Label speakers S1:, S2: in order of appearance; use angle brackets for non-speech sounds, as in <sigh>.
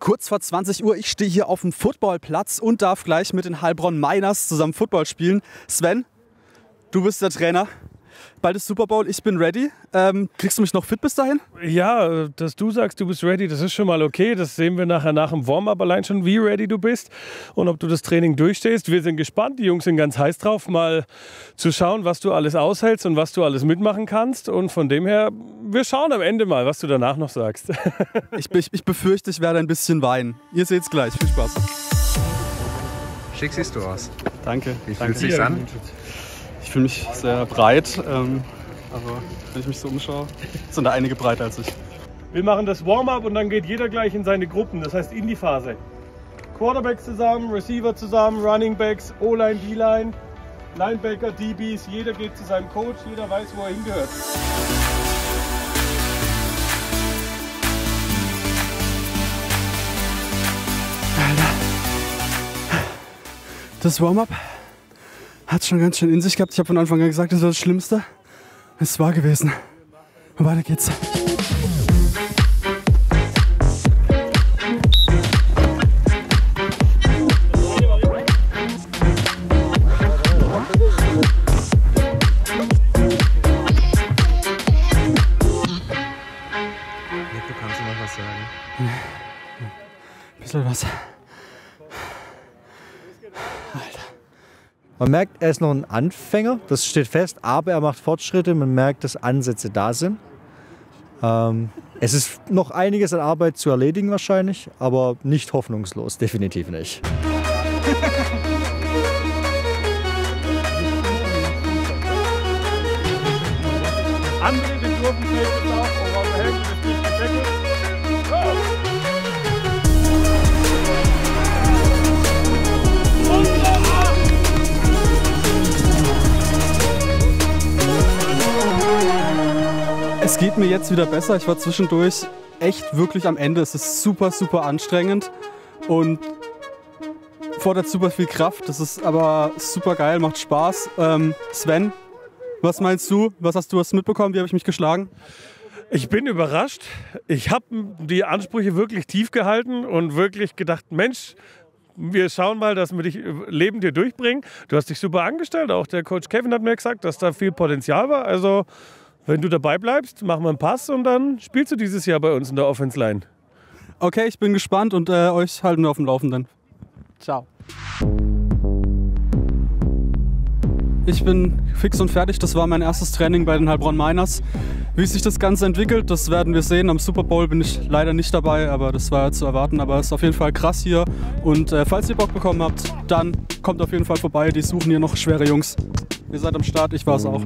S1: Kurz vor 20 Uhr, ich stehe hier auf dem Footballplatz und darf gleich mit den Heilbronn Miners zusammen Football spielen. Sven, du bist der Trainer. Bald ist Super Bowl, ich bin ready. Ähm, kriegst du mich noch fit bis dahin?
S2: Ja, dass du sagst, du bist ready, das ist schon mal okay. Das sehen wir nachher nach dem Warm-up allein schon, wie ready du bist und ob du das Training durchstehst. Wir sind gespannt, die Jungs sind ganz heiß drauf, mal zu schauen, was du alles aushältst und was du alles mitmachen kannst. Und von dem her, wir schauen am Ende mal, was du danach noch sagst. <laughs>
S1: ich, ich, ich befürchte, ich werde ein bisschen weinen. Ihr seht es gleich. Viel Spaß.
S3: Schick siehst du aus.
S1: Danke.
S3: Wie fühlt es sich an?
S1: Ich fühle mich sehr breit, ähm, aber wenn ich mich so umschaue, sind da einige breiter als ich.
S2: Wir machen das Warm-up und dann geht jeder gleich in seine Gruppen, das heißt in die Phase. Quarterbacks zusammen, Receiver zusammen, Running Backs, O-Line, D-Line, Linebacker, DBs, jeder geht zu seinem Coach, jeder weiß, wo er hingehört.
S1: Das Warm-up hat schon ganz schön in sich gehabt. Ich habe von Anfang an gesagt, das war das Schlimmste. Es war gewesen. Und weiter geht's.
S3: Du kannst noch was sagen.
S1: Ein bisschen was.
S4: Man merkt, er ist noch ein Anfänger, das steht fest, aber er macht Fortschritte, man merkt, dass Ansätze da sind. Ähm, es ist noch einiges an Arbeit zu erledigen wahrscheinlich, aber nicht hoffnungslos, definitiv nicht.
S2: Andere, die dürfen jetzt auch,
S1: Es geht mir jetzt wieder besser. Ich war zwischendurch echt wirklich am Ende. Es ist super, super anstrengend und fordert super viel Kraft. Das ist aber super geil, macht Spaß. Ähm, Sven, was meinst du? Was hast du was mitbekommen? Wie habe ich mich geschlagen?
S2: Ich bin überrascht. Ich habe die Ansprüche wirklich tief gehalten und wirklich gedacht, Mensch, wir schauen mal, dass wir dich lebend hier durchbringen. Du hast dich super angestellt. Auch der Coach Kevin hat mir gesagt, dass da viel Potenzial war. Also, wenn du dabei bleibst, machen wir einen Pass und dann spielst du dieses Jahr bei uns in der Offense Line.
S1: Okay, ich bin gespannt und äh, euch halten wir auf dem Laufenden. Ciao. Ich bin fix und fertig. Das war mein erstes Training bei den Heilbronn Miners. Wie sich das Ganze entwickelt, das werden wir sehen. Am Super Bowl bin ich leider nicht dabei, aber das war ja zu erwarten. Aber es ist auf jeden Fall krass hier. Und äh, falls ihr Bock bekommen habt, dann kommt auf jeden Fall vorbei. Die suchen hier noch schwere Jungs. Ihr seid am Start, ich war es auch.